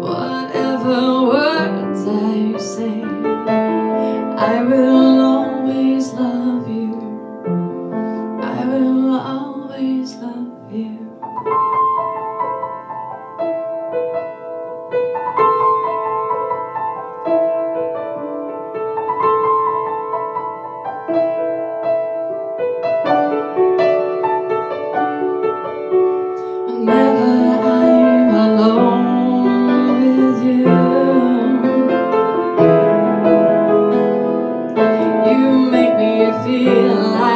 Whatever words I say, I will feel like